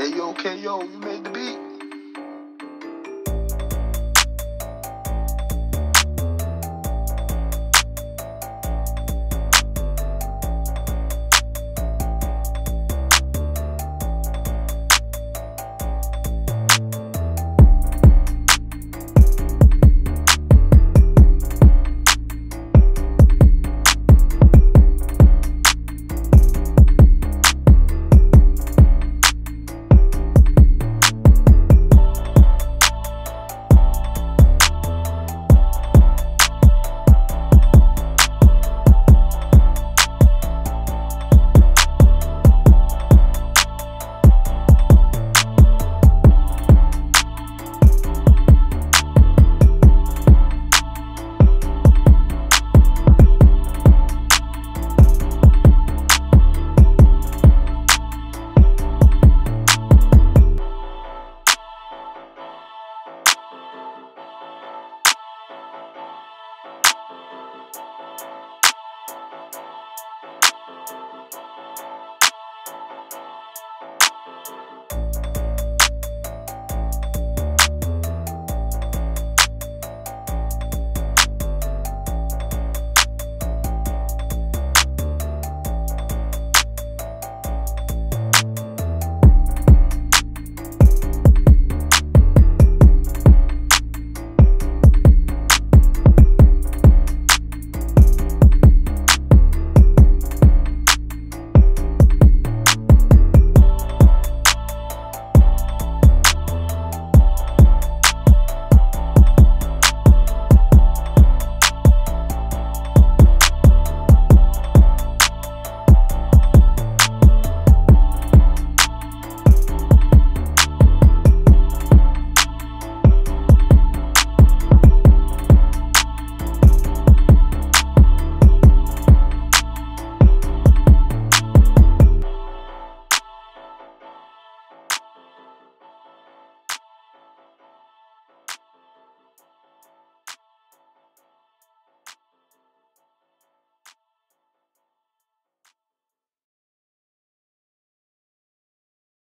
Hey yo, yo, you made the beat.